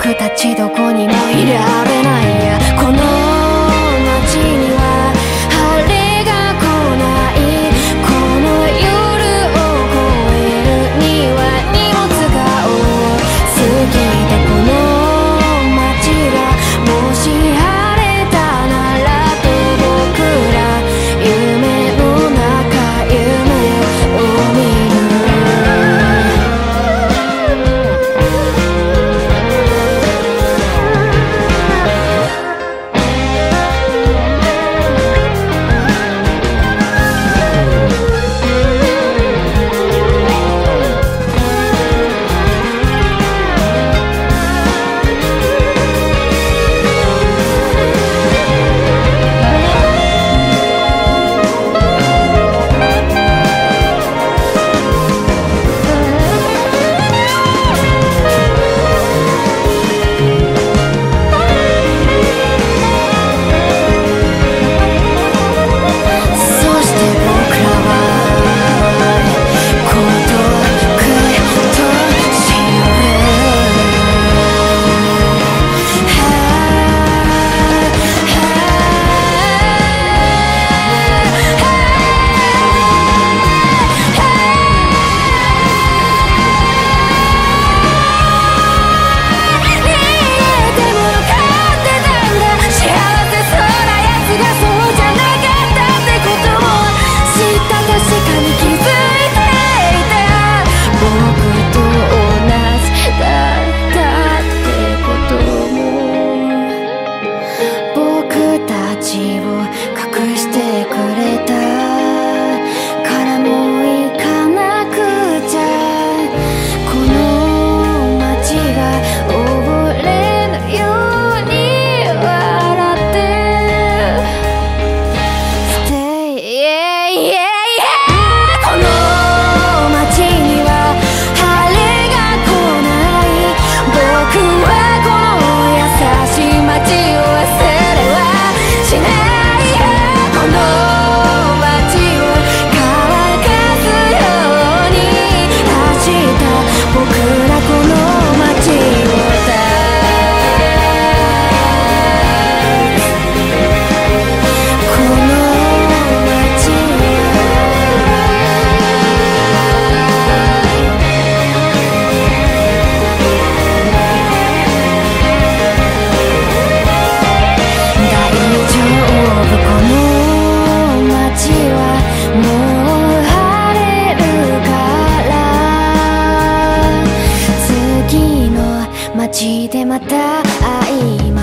僕たちどこにもいられない街でまた会いま